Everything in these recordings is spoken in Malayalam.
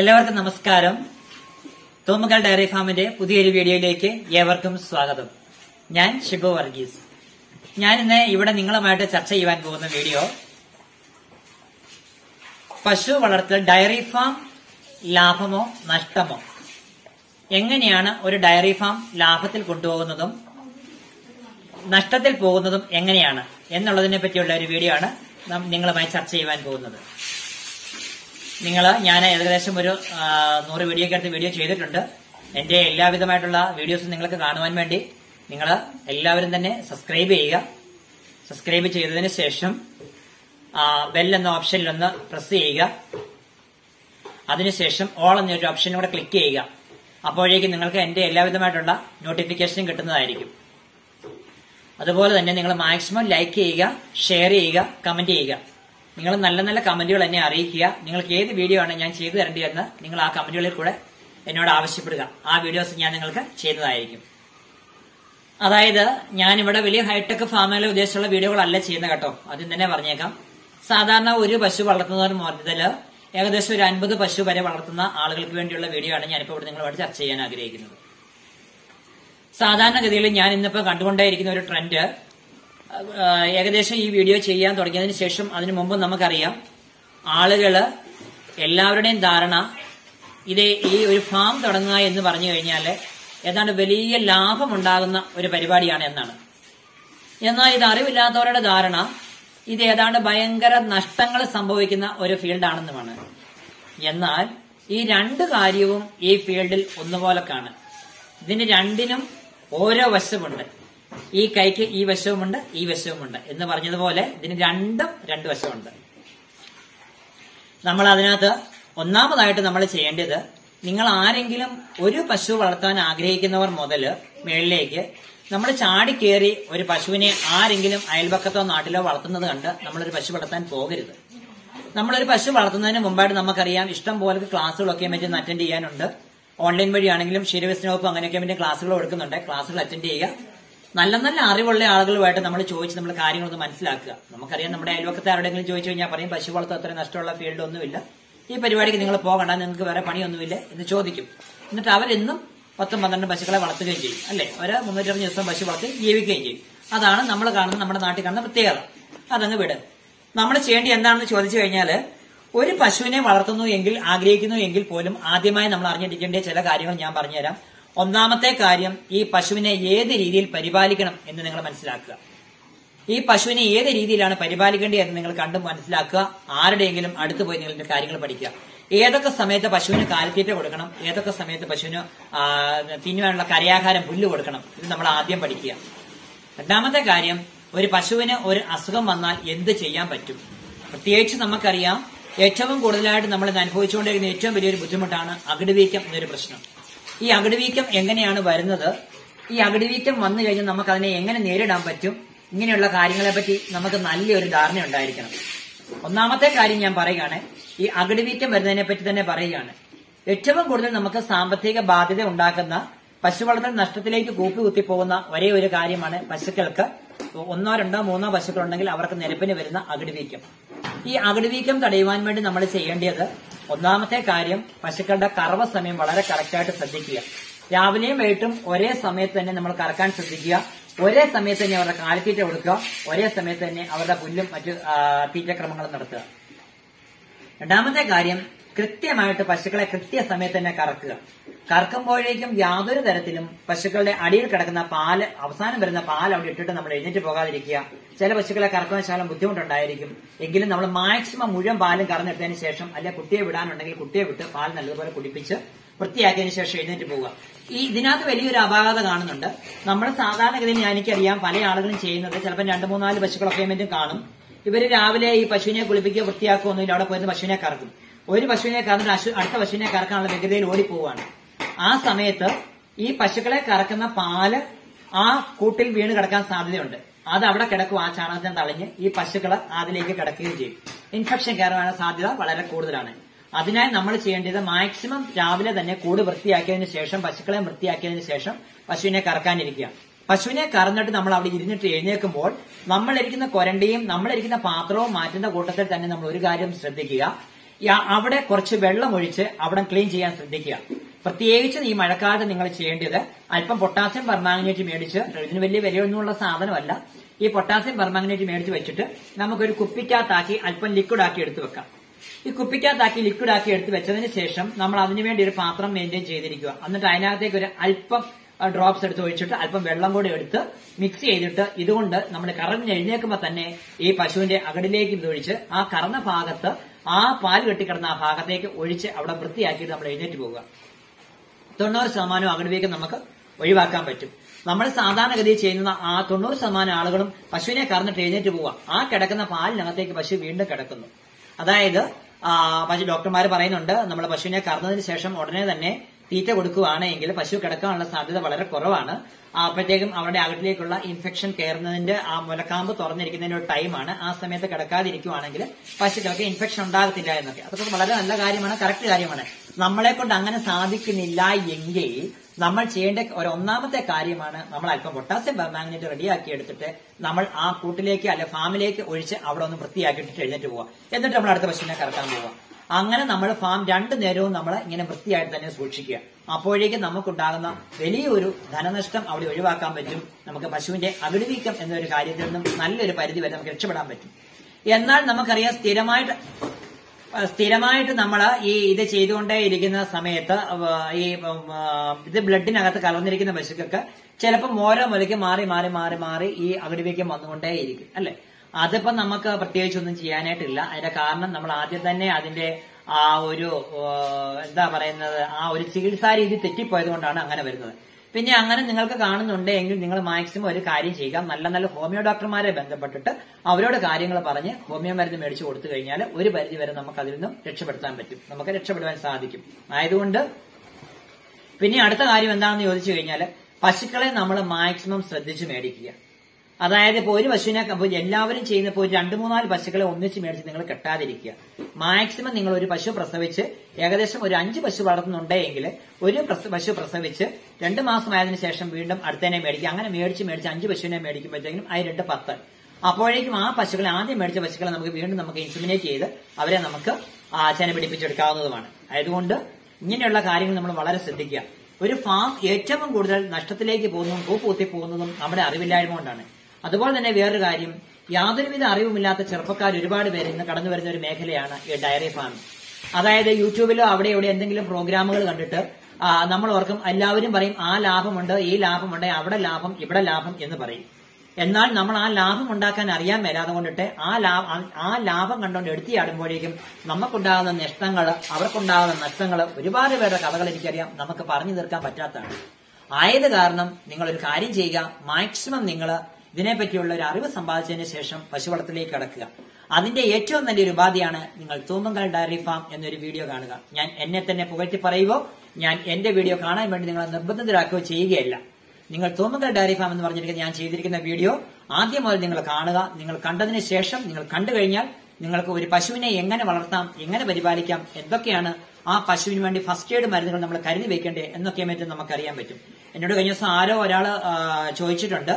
എല്ലാവർക്കും നമസ്കാരം. തോമുകൾ ഡയറി ഫാമിന്റെ പുതിയൊരു വീഡിയോയിലേക്ക് ഏവർക്കും സ്വാഗതം. ഞാൻ ഷിബു വർഗീസ്. ഞാൻ ഇന്ന് ഇവിടെ നിങ്ങളുമായിട്ട് ചർച്ച ചെയ്യുവാൻ പോകുന്ന വീഡിയോ പശു വളർത്തൽ ഡയറി ഫാം ലാഭമോ നഷ്ടമോ? എങ്ങനെയാണ് ഒരു ഡയറി ഫാം ലാഭത്തിൽ കൊണ്ടുപോകുന്നതും നഷ്ടത്തിൽ പോകുന്നതും എങ്ങനെയാണ് എന്നുള്ളതിനെ പറ്റിയുള്ള ഒരു വീഡിയോ ആണ് നിങ്ങളുമായി ചർച്ച ചെയ്യുവാൻ പോകുന്നത്. നിങ്ങൾ ഞാൻ ഏകദേശം ഒരു നൂറ് വീഡിയോ അടുത്ത് വീഡിയോ ചെയ്തിട്ടുണ്ട്. എന്റെ എല്ലാവിധമായിട്ടുള്ള വീഡിയോസും നിങ്ങൾക്ക് കാണുവാൻ വേണ്ടി നിങ്ങൾ എല്ലാവരും തന്നെ സബ്സ്ക്രൈബ് ചെയ്യുക. സബ്സ്ക്രൈബ് ചെയ്തതിന് ശേഷം ബെൽ എന്ന ഓപ്ഷനിൽ ഒന്ന് പ്രസ് ചെയ്യുക. അതിനുശേഷം ഓൾ എന്നൊരു ഓപ്ഷനും കൂടെ ക്ലിക്ക് ചെയ്യുക. അപ്പോഴേക്കും നിങ്ങൾക്ക് എന്റെ എല്ലാവിധമായിട്ടുള്ള നോട്ടിഫിക്കേഷൻ കിട്ടുന്നതായിരിക്കും. അതുപോലെ തന്നെ നിങ്ങൾ മാക്സിമം ലൈക്ക് ചെയ്യുക ഷെയർ ചെയ്യുക കമന്റ് ചെയ്യുക. നിങ്ങൾ നല്ല നല്ല കമന്റുകൾ എന്നെ അറിയിക്കുക. നിങ്ങൾക്ക് ഏത് വീഡിയോ ആണ് ഞാൻ ചെയ്തു തരേണ്ടതെന്ന് നിങ്ങൾ ആ കമന്റുകളിൽ കൂടെ എന്നോട് ആവശ്യപ്പെടുക. ആ വീഡിയോസ് ഞാൻ നിങ്ങൾക്ക് ചെയ്യുന്നതായിരിക്കും. അതായത് ഞാനിവിടെ വലിയ ഹൈടെക് ഫാമിലെ ഉദ്ദേശിച്ചുള്ള വീഡിയോകളല്ല ചെയ്യുന്ന കേട്ടോ. ആദ്യം തന്നെ പറഞ്ഞേക്കാം. സാധാരണ ഒരു പശു വളർത്തുന്നവർ മുതൽ ഏകദേശം ഒരു അൻപത് പശു വരെ വളർത്തുന്ന ആളുകൾക്ക് വേണ്ടിയുള്ള വീഡിയോ ആണ് ഞാനിപ്പോൾ ഇവിടെ നിങ്ങളോട് ചർച്ച ചെയ്യാൻ ആഗ്രഹിക്കുന്നത്. സാധാരണഗതിയിൽ ഞാൻ ഇന്നിപ്പോ കണ്ടുകൊണ്ടേയിരിക്കുന്ന ഒരു ട്രെൻഡ് ഏകദേശം ഈ വീഡിയോ ചെയ്യാൻ തുടങ്ങിയതിന് ശേഷം അതിനു മുമ്പ് നമുക്കറിയാം ആളുകൾ എല്ലാവരുടെയും ധാരണ ഇത് ഈ ഒരു ഫാം തുടങ്ങുക എന്ന് പറഞ്ഞു കഴിഞ്ഞാൽ ഏതാണ്ട് വലിയ ലാഭമുണ്ടാകുന്ന ഒരു പരിപാടിയാണ് എന്നാണ്. എന്നാൽ ഇത് അറിവില്ലാത്തവരുടെ ധാരണ ഇത് ഏതാണ്ട് ഭയങ്കര നഷ്ടങ്ങൾ സംഭവിക്കുന്ന ഒരു ഫീൽഡാണെന്നുമാണ്. എന്നാൽ ഈ രണ്ട് കാര്യവും ഈ ഫീൽഡിൽ ഒന്നുപോലെ കാണും. ഇതിന് രണ്ടിനും ഓരോ വശമുണ്ട്. ഈ കൈക്ക് ഈ വശവുമുണ്ട് ഈ വശവുമുണ്ട് എന്ന് പറഞ്ഞതുപോലെ ഇതിന് രണ്ടും രണ്ട് വശമുണ്ട് നമ്മൾ അതിനകത്ത് ഒന്നാമതായിട്ട് നമ്മൾ ചെയ്യേണ്ടത് നിങ്ങൾ ആരെങ്കിലും ഒരു പശു വളർത്താൻ ആഗ്രഹിക്കുന്നവർ മുതൽ മേളിലേക്ക് നമ്മൾ ചാടി കയറി ഒരു പശുവിനെ ആരെങ്കിലും അയൽപക്കത്തോ നാട്ടിലോ വളർത്തുന്നത് കണ്ട് നമ്മളൊരു പശു വളർത്താൻ പോകരുത്. നമ്മളൊരു പശു വളർത്തുന്നതിന് മുമ്പായിട്ട് നമുക്കറിയാം ഇഷ്ടം പോലെ ക്ലാസ്സുകളൊക്കെ മറ്റും അറ്റൻഡ് ചെയ്യാനുണ്ട്. ഓൺലൈൻ വഴിയാണെങ്കിലും ക്ഷീരവ്യസനവകുപ്പ് അങ്ങനെയൊക്കെ വേണ്ടി ക്ലാസ്സുകൾ കൊടുക്കുന്നുണ്ട്. ക്ലാസ്സുകൾ അറ്റൻഡ് ചെയ്യുക. നല്ല നല്ല അറിവുള്ള ആളുകളുമായിട്ട് നമ്മൾ ചോദിച്ച് നമ്മൾ കാര്യങ്ങളൊന്ന് മനസ്സിലാക്കുക. നമുക്കറിയാം നമ്മുടെ അയൽവക്കത്തെ ആരോടെങ്കിലും ചോദിച്ചു കഴിഞ്ഞാൽ പറയും പശു വളർത്തം അത്ര നഷ്ടമുള്ള ഫീൽഡ് ഒന്നുമില്ല. ഈ പരിപാടിക്ക് നിങ്ങൾ പോകണ്ട നിങ്ങൾക്ക് വേറെ പണിയൊന്നുമില്ല എന്ന് ചോദിക്കും. എന്നിട്ട് അവരെന്നും പത്തും പന്ത്രണ്ട് പശുക്കളെ വളർത്തുകയും ചെയ്യും അല്ലെ? ഒരു മുന്നൂറ്റമ്പത് ദിവസം പശു വളർത്തി ജീവിക്കുകയും ചെയ്യും. അതാണ് നമ്മൾ കാണുന്ന നമ്മുടെ നാട്ടിൽ കാണുന്ന പ്രത്യേകത. അതങ്ങ് വിട്. നമ്മൾ ചെയ്യേണ്ടി എന്താണെന്ന് ചോദിച്ചു കഴിഞ്ഞാൽ ഒരു പശുവിനെ വളർത്തുന്നു എങ്കിൽ ആഗ്രഹിക്കുന്നു എങ്കിൽ പോലും ആദ്യമായി നമ്മൾ അറിഞ്ഞിരിക്കേണ്ട ചില കാര്യങ്ങൾ ഞാൻ പറഞ്ഞുതരാം. ഒന്നാമത്തെ കാര്യം ഈ പശുവിനെ ഏത് രീതിയിൽ പരിപാലിക്കണം എന്ന് നിങ്ങൾ മനസ്സിലാക്കുക. ഈ പശുവിനെ ഏത് രീതിയിലാണ് പരിപാലിക്കേണ്ടത് എന്ന് നിങ്ങൾ കണ്ടു മനസ്സിലാക്കുക. ആരുടെയെങ്കിലും അടുത്ത് പോയി നിങ്ങളുടെ കാര്യങ്ങൾ പഠിക്കുക. ഏതൊക്കെ സമയത്ത് പശുവിന് കാലിത്തീറ്റ കൊടുക്കണം? ഏതൊക്കെ സമയത്ത് പശുവിന് തിന്നുവാനുള്ള കരയാഹാരം പുല്ല് കൊടുക്കണം? ഇത് നമ്മൾ ആദ്യം പഠിക്കുക. രണ്ടാമത്തെ കാര്യം ഒരു പശുവിന് ഒരു അസുഖം വന്നാൽ എന്ത് ചെയ്യാൻ പറ്റും? പ്രത്യേകിച്ച് നമുക്കറിയാം ഏറ്റവും കൂടുതലായിട്ട് നമ്മൾ അനുഭവിച്ചുകൊണ്ടിരിക്കുന്ന ഏറ്റവും വലിയൊരു ബുദ്ധിമുട്ടാണ് അകിടുവീക്കം എന്നൊരു പ്രശ്നം. ഈ അകിടുവീക്കം എങ്ങനെയാണ് വരുന്നത്? ഈ അകിടുവീക്കം വന്നു കഴിഞ്ഞാൽ നമുക്ക് അതിനെ എങ്ങനെ നേരിടാൻ പറ്റും? ഇങ്ങനെയുള്ള കാര്യങ്ങളെ പറ്റി നമുക്ക് നല്ലൊരു ധാരണ ഉണ്ടായിരിക്കണം. ഒന്നാമത്തെ കാര്യം ഞാൻ പറയുകയാണ്. ഈ അകിടുവീക്കം വരുന്നതിനെ പറ്റി തന്നെ പറയുകയാണ്. ഏറ്റവും കൂടുതൽ നമുക്ക് സാമ്പത്തിക ബാധ്യത ഉണ്ടാക്കുന്ന പശു വളർത്തൽ നഷ്ടത്തിലേക്ക് കൂപ്പി കുത്തിപ്പോകുന്ന ഒരേ ഒരു കാര്യമാണ് പശുക്കൾക്ക്. ഒന്നോ രണ്ടോ മൂന്നോ പശുക്കളുണ്ടെങ്കിൽ അവർക്ക് നിരപ്പിന് വരുന്ന അകിടുവീക്കം. ഈ അകിടുവീക്കം തടയുവാൻ വേണ്ടി നമ്മൾ ചെയ്യേണ്ടത് ഒന്നാമത്തെ കാര്യം പശുക്കളുടെ കറവ സമയം വളരെ കറക്റ്റായിട്ട് ശ്രദ്ധിക്കുക. രാവിലെയും വൈകിട്ടും ഒരേ സമയത്ത് തന്നെ നമ്മൾ കറക്കാൻ ശ്രദ്ധിക്കുക. ഒരേ സമയത്ത് തന്നെ അവരുടെ കാലിത്തീറ്റ കൊടുക്കുക. ഒരേ സമയത്ത് തന്നെ അവരുടെ പുല്ലും മറ്റു തീറ്റക്രമങ്ങളും നടത്തുക. രണ്ടാമത്തെ കാര്യം കൃത്യമായിട്ട് പശുക്കളെ കൃത്യസമയത്ത് തന്നെ കറക്കുക. കറക്കുമ്പോഴേക്കും യാതൊരു തരത്തിലും പശുക്കളുടെ അടിയിൽ കിടക്കുന്ന പാൽ അവസാനം വരുന്ന പാൽ അവിടെ ഇട്ടിട്ട് നമ്മൾ എഴുന്നേറ്റ് പോകാതിരിക്കുക. ചില പശുക്കളെ കറക്കുന്ന ശാലം ബുദ്ധിമുട്ടുണ്ടായിരിക്കും. എങ്കിലും നമ്മൾ മാക്സിമം മുഴുവൻ പാലും കറന്നെടുത്തതിന് ശേഷം അല്ലെ കുട്ടിയെ വിടാനുണ്ടെങ്കിൽ കുട്ടിയെ വിട്ട് പാൽ നല്ലതുപോലെ കുടിപ്പിച്ച് വൃത്തിയാക്കിയതിന് ശേഷം എഴുന്നേറ്റ് പോവുക. ഈ ഇതിനകത്ത് വലിയൊരു അപാകത കാണുന്നുണ്ട്. നമ്മൾ സാധാരണഗതിയിൽ എനിക്കറിയാം പല ആളുകളും ചെയ്യുന്നത് ചിലപ്പോൾ രണ്ട് മൂന്നാൽ പശുക്കളൊക്കെ കാണും. ഇവർ രാവിലെ ഈ പശുവിനെ കുളിപ്പിക്കുക വൃത്തിയാക്കുകയൊന്നുമില്ല അവിടെ പോയിരുന്ന പശുവിനെ കറക്കും. ഒരു പശുവിനെ കറന്നിട്ട് അടുത്ത പശുവിനെ കറക്കാനുള്ള വേഗതയിൽ ഓടിപ്പോവാണ്. ആ സമയത്ത് ഈ പശുക്കളെ കറക്കുന്ന പാൽ ആ കൂട്ടിൽ വീണ് കിടക്കാൻ സാധ്യതയുണ്ട്. അത് അവിടെ കിടക്കും ആ ചാണകത്തിന് തളിഞ്ഞ് ഈ പശുക്കൾ അതിലേക്ക് കിടക്കുകയും ചെയ്യും. ഇൻഫെക്ഷൻ കയറാനുള്ള സാധ്യത വളരെ കൂടുതലാണ്. അതിനായി നമ്മൾ ചെയ്യേണ്ടത് മാക്സിമം രാവിലെ തന്നെ കൂട് വൃത്തിയാക്കിയതിനു ശേഷം പശുക്കളെ വൃത്തിയാക്കിയതിനു ശേഷം പശുവിനെ കറക്കാനിരിക്കുക. പശുവിനെ കറന്നിട്ട് നമ്മൾ അവിടെ ഇരുന്നിട്ട് എഴുന്നേൽക്കുമ്പോൾ നമ്മളിരിക്കുന്ന കൊരണ്ടിയും നമ്മളിരിക്കുന്ന പാത്രവും മാറ്റുന്ന കൂട്ടത്തിൽ തന്നെ നമ്മൾ ഒരു കാര്യം ശ്രദ്ധിക്കുക. അവിടെ കുറച്ച് വെള്ളം ഒഴിച്ച് അവിടെ ക്ലീൻ ചെയ്യാൻ ശ്രദ്ധിക്കുക. പ്രത്യേകിച്ച് ഈ മഴക്കാലത്ത് നിങ്ങൾ ചെയ്യേണ്ടത് അല്പം പൊട്ടാസ്യം പെർമാംഗനേറ്റ് മേടിച്ച് ഇതിന് വലിയ വിലയൊന്നുമുള്ള സാധനമല്ല. ഈ പൊട്ടാസ്യം പെർമാംഗനേറ്റ് മേടിച്ച് വെച്ചിട്ട് നമുക്കൊരു കുപ്പിക്കകത്താക്കി അല്പം ലിക്വിഡ് ആക്കി എടുത്തു വെക്കാം. ഈ കുപ്പിക്കകത്താക്കി ലിക്വിഡ് ആക്കി എടുത്ത് വെച്ചതിന് ശേഷം നമ്മൾ അതിനുവേണ്ടി ഒരു പാത്രം മെയിന്റെയിൻ ചെയ്തിരിക്കുക. എന്നിട്ട് അതിനകത്തേക്ക് ഒരു അല്പം ഡ്രോപ്സ് എടുത്ത് ഒഴിച്ചിട്ട് അല്പം വെള്ളം കൂടി എടുത്ത് മിക്സ് ചെയ്തിട്ട് ഇതുകൊണ്ട് നമ്മൾ കറഞ്ഞ് എഴുന്നേക്കുമ്പോൾ തന്നെ ഈ പശുവിന്റെ അകടിലേക്ക് ഇത് ഒഴിച്ച് ആ കറന്ന ഭാഗത്ത് ആ പാൽ കെട്ടിക്കിടന്ന ആ ഭാഗത്തേക്ക് ഒഴിച്ച് അവിടെ വൃത്തിയാക്കിയിട്ട് നമ്മൾ എഴുന്നേറ്റ് പോവുക. തൊണ്ണൂറ് ശതമാനം അകടുവേക്ക് നമുക്ക് ഒഴിവാക്കാൻ പറ്റും. നമ്മൾ സാധാരണഗതിയിൽ ചെയ്യുന്ന ആ തൊണ്ണൂറ് ശതമാനം ആളുകളും പശുവിനെ കറന്നിട്ട് എഴുന്നേറ്റ് പോവുക. ആ കിടക്കുന്ന പാലിനകത്തേക്ക് പശു വീണ്ടും കിടക്കുന്നു. അതായത് ഡോക്ടർമാർ പറയുന്നുണ്ട് നമ്മൾ പശുവിനെ കറന്നതിന് ശേഷം ഉടനെ തന്നെ തീറ്റ കൊടുക്കുകയാണെങ്കിൽ പശു കിടക്കാനുള്ള സാധ്യത വളരെ കുറവാണ്. അപ്പോഴത്തേക്കും അവരുടെ അകട്ടിലേക്കുള്ള ഇൻഫെക്ഷൻ കയറുന്നതിന്റെ ആ മുലക്കാമ്പ് തുറന്നിരിക്കുന്നതിന്റെ ഒരു ടൈമാണ് ആ സമയത്ത് കിടക്കാതിരിക്കുവാണെങ്കിൽ പശുക്കൾക്ക് ഇൻഫെക്ഷൻ ഉണ്ടാകത്തില്ല എന്നൊക്കെ. അതൊക്കെ വളരെ നല്ല കാര്യമാണ് കറക്റ്റ് കാര്യമാണ്. നമ്മളെ കൊണ്ട് അങ്ങനെ സാധിക്കുന്നില്ല എങ്കിൽ നമ്മൾ ചെയ്യേണ്ട ഒരു ഒന്നാമത്തെ കാര്യമാണ് നമ്മൾ അല്പം പൊട്ടാസ്യം പെർമാഗ്നേറ്റ് റെഡിയാക്കി എടുത്തിട്ട് നമ്മൾ ആ കൂട്ടിലേക്ക് അല്ലെ ഫാമിലേക്ക് ഒഴിച്ച് അവിടെ ഒന്ന് വൃത്തിയാക്കിയിട്ട് എഴുന്നേറ്റ് പോവുക. എന്നിട്ട് നമ്മൾ അടുത്ത പശുവിനെ കറക്കാൻ പോവുക. അങ്ങനെ നമ്മൾ ഫാം രണ്ടു നേരവും നമ്മൾ ഇങ്ങനെ വൃത്തിയായിട്ട് തന്നെ സൂക്ഷിക്കുക. അപ്പോഴേക്കും നമുക്കുണ്ടാകുന്ന വലിയൊരു ധനനഷ്ടം അവിടെ ഒഴിവാക്കാൻ പറ്റും. നമുക്ക് പശുവിന്റെ അകിടിവീക്കം എന്നൊരു കാര്യത്തിൽ നിന്നും നല്ലൊരു പരിധി വരെ നമുക്ക് രക്ഷപ്പെടാൻ പറ്റും. എന്നാൽ നമുക്കറിയാം സ്ഥിരമായിട്ട് സ്ഥിരമായിട്ട് നമ്മൾ ഈ ഇത് ചെയ്തുകൊണ്ടേ ഇരിക്കുന്ന സമയത്ത് ഈ ഇത് ബ്ലഡിനകത്ത് കലർന്നിരിക്കുന്ന പശുക്കൾക്ക് ചിലപ്പോൾ ഓരോ മുലയ്ക്ക് മാറി മാറി മാറി മാറി ഈ അകിടുവീക്കം വന്നുകൊണ്ടേയിരിക്കും അല്ലെ? അതിപ്പോ നമുക്ക് പ്രത്യേകിച്ചൊന്നും ചെയ്യാനായിട്ടില്ല. അതിന്റെ കാരണം നമ്മൾ ആദ്യം തന്നെ അതിന്റെ ആ ഒരു എന്താ പറയുന്നത് ആ ഒരു ചികിത്സാ രീതി തെറ്റിപ്പോയത് കൊണ്ടാണ് അങ്ങനെ വരുന്നത്. പിന്നെ അങ്ങനെ നിങ്ങൾക്ക് കാണുന്നുണ്ടെങ്കിൽ നിങ്ങൾ മാക്സിമം ഒരു കാര്യം ചെയ്യുക. നല്ല നല്ല ഹോമിയോ ഡോക്ടർമാരെ ബന്ധപ്പെട്ടിട്ട് അവരോട് കാര്യങ്ങൾ പറഞ്ഞ് ഹോമിയോ മരുന്ന് മേടിച്ചു കൊടുത്തു കഴിഞ്ഞാൽ ഒരു പരിധി വരെ നമുക്ക് അതിൽ നിന്നും രക്ഷപ്പെടുത്താൻ പറ്റും. നമുക്ക് രക്ഷപ്പെടുവാൻ സാധിക്കും. ആയതുകൊണ്ട് പിന്നെ അടുത്ത കാര്യം എന്താണെന്ന് ചോദിച്ചു കഴിഞ്ഞാൽ പശുക്കളെ നമ്മൾ മാക്സിമം ശ്രദ്ധിച്ച് മേടിക്കുക. അതായത് ഇപ്പോൾ ഒരു പശുവിനെ എല്ലാവരും ചെയ്യുന്ന ഇപ്പോൾ രണ്ട് മൂന്നാൽ പശുക്കളെ ഒന്നിച്ച് മേടിച്ച് നിങ്ങൾ കെട്ടാതിരിക്കുക. മാക്സിമം നിങ്ങൾ ഒരു പശു പ്രസവിച്ച് ഏകദേശം ഒരു അഞ്ച് പശു വളർത്തുന്നുണ്ടെങ്കിൽ ഒരു പശു പ്രസവിച്ച് രണ്ട് മാസമായതിനു ശേഷം വീണ്ടും അടുത്തതിനെ മേടിക്കുക. അങ്ങനെ മേടിച്ച് മേടിച്ച് അഞ്ച് പശുവിനെ മേടിക്കുമ്പോഴത്തേക്കും അതിന് രണ്ട് പത്ത്. അപ്പോഴേക്കും ആ പശുക്കളെ ആദ്യം മേടിച്ച പശുക്കളെ നമുക്ക് വീണ്ടും നമുക്ക് ഇൻസിമിനേറ്റ് ചെയ്ത് അവരെ നമുക്ക് ചെന പിടിപ്പിച്ചെടുക്കാവുന്നതുമാണ്. ആയതുകൊണ്ട് ഇങ്ങനെയുള്ള കാര്യങ്ങൾ നമ്മൾ വളരെ ശ്രദ്ധിക്കുക. ഒരു ഫാം ഏറ്റവും കൂടുതൽ നഷ്ടത്തിലേക്ക് പോകുന്നതും പൂപ്പൂത്തി പോകുന്നതും നമ്മുടെ അറിവില്ലായ്മ കൊണ്ടാണ്. അതുപോലെ തന്നെ വേറൊരു കാര്യം യാതൊരുവിധ അറിവുമില്ലാത്ത ചെറുപ്പക്കാർ ഒരുപാട് പേര് ഇന്ന് കടന്നു വരുന്ന ഒരു മേഖലയാണ് ഈ ഡയറി ഫാം. അതായത് യൂട്യൂബിലോ അവിടെ ഇവിടെ എന്തെങ്കിലും പ്രോഗ്രാമുകൾ കണ്ടിട്ട് നമ്മൾ ഓർക്കും എല്ലാവരും പറയും ആ ലാഭമുണ്ട് ഈ ലാഭമുണ്ട് അവിടെ ലാഭം ഇവിടെ ലാഭം എന്ന് പറയും. എന്നാൽ നമ്മൾ ആ ലാഭം ഉണ്ടാക്കാൻ അറിയാൻ വരാതെ കൊണ്ടിട്ട് ആ ലാഭം ആ ലാഭം കണ്ടുകൊണ്ട് എടുത്തിയാടുമ്പോഴേക്കും നമുക്കുണ്ടാകുന്ന നഷ്ടങ്ങൾ അവർക്കുണ്ടാകുന്ന നഷ്ടങ്ങൾ ഒരുപാട് പേരുടെ കഥകൾ എനിക്കറിയാം നമുക്ക് പറഞ്ഞു തീർക്കാൻ പറ്റാത്തതാണ്. ആയത് കാരണം നിങ്ങൾ ഒരു കാര്യം ചെയ്യുക മാക്സിമം നിങ്ങൾ ഇതിനെപ്പറ്റിയുള്ള ഒരു അറിവ് സമ്പാദിച്ചതിന് ശേഷം പശു പശുവളത്തിലേക്ക് കടക്കുക. അതിന്റെ ഏറ്റവും നല്ലൊരു ഉപാധിയാണ് നിങ്ങൾ തൂമ്പങ്കൽ ഡയറി ഫാം എന്നൊരു വീഡിയോ കാണുക. ഞാൻ എന്നെ തന്നെ പുകഴ്ത്തി പറയുകയോ ഞാൻ എന്റെ വീഡിയോ കാണാൻ വേണ്ടി നിങ്ങളെ നിർബന്ധിതരാക്കുകയോ ചെയ്യുകയല്ല. നിങ്ങൾ തൂമ്പങ്കൽ ഡയറി ഫാം എന്ന് പറഞ്ഞിരിക്കുന്ന ഞാൻ ചെയ്തിരിക്കുന്ന വീഡിയോ ആദ്യം മുതൽ നിങ്ങൾ കാണുക. നിങ്ങൾ കണ്ടതിന് ശേഷം നിങ്ങൾ കണ്ടു കഴിഞ്ഞാൽ നിങ്ങൾക്ക് ഒരു പശുവിനെ എങ്ങനെ വളർത്താം എങ്ങനെ പരിപാലിക്കാം എന്തൊക്കെയാണ് ആ പശുവിന് വേണ്ടി ഫസ്റ്റ് എയ്ഡ് മരുന്നുകൾ നമ്മൾ കരുതി വെക്കേണ്ടത് എന്നൊക്കെ പറ്റും നമുക്കറിയാൻ പറ്റും. എന്നോട് കഴിഞ്ഞ ദിവസം ആരോ ഒരാൾ ചോദിച്ചിട്ടുണ്ട്.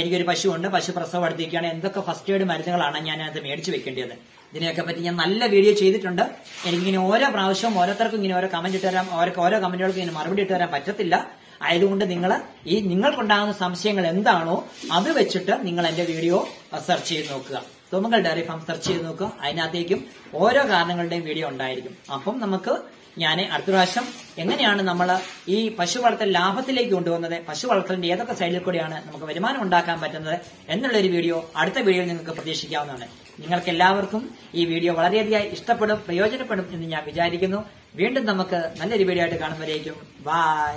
എനിക്കൊരു ഉണ്ട് പശു പ്രസവം അടുത്തിരിക്കുകയാണ്. എന്തൊക്കെ ഫസ്റ്റ് എയ്ഡ് മരുന്നുകളാണ് ഞാൻ അത് മേടിച്ചു വെക്കേണ്ടത്? ഇതിനെയൊക്കെ പറ്റി ഞാൻ നല്ല വീഡിയോ ചെയ്തിട്ടുണ്ട്. എനിക്കിങ്ങനെ ഓരോ പ്രാവശ്യവും ഓരോരുത്തർക്കും ഇങ്ങനെ ഓരോ കമന്റ് ഇട്ട് തരാം ഓരോ കമന്റുകൾക്ക് ഇങ്ങനെ മറുപടി ഇട്ട് തരാൻ പറ്റത്തില്ല. ആയതുകൊണ്ട് നിങ്ങൾ ഈ നിങ്ങൾക്കുണ്ടാകുന്ന സംശയങ്ങൾ എന്താണോ അത് വെച്ചിട്ട് നിങ്ങൾ എന്റെ വീഡിയോ സെർച്ച് ചെയ്ത് നോക്കുക. തുമങ്കൽ ഡയറി ഫാം സെർച്ച് ചെയ്ത് നോക്കുക. അതിനകത്തേക്കും ഓരോ കാരണങ്ങളുടെയും വീഡിയോ ഉണ്ടായിരിക്കും. അപ്പം നമുക്ക് ഞാൻ അടുത്ത പ്രാവശ്യം എങ്ങനെയാണ് നമ്മൾ ഈ പശു വളർത്തൽ ലാഭത്തിലേക്ക് കൊണ്ടുവന്നത്? പശു വളർത്തലിന്റെ ഏതൊക്കെ സൈഡിൽ കൂടിയാണ് നമുക്ക് വരുമാനം ഉണ്ടാക്കാൻ പറ്റുന്നത് എന്നുള്ളൊരു വീഡിയോ അടുത്ത വീഡിയോയിൽ നിങ്ങൾക്ക് പ്രതീക്ഷിക്കാവുന്നതാണ്. നിങ്ങൾക്ക് എല്ലാവർക്കും ഈ വീഡിയോ വളരെയധികം ഇഷ്ടപ്പെടും പ്രയോജനപ്പെടും എന്ന് ഞാൻ വിചാരിക്കുന്നു. വീണ്ടും നമുക്ക് നല്ലൊരു വീഡിയോ ആയിട്ട് കാണുമ്പോഴേക്കും ബൈ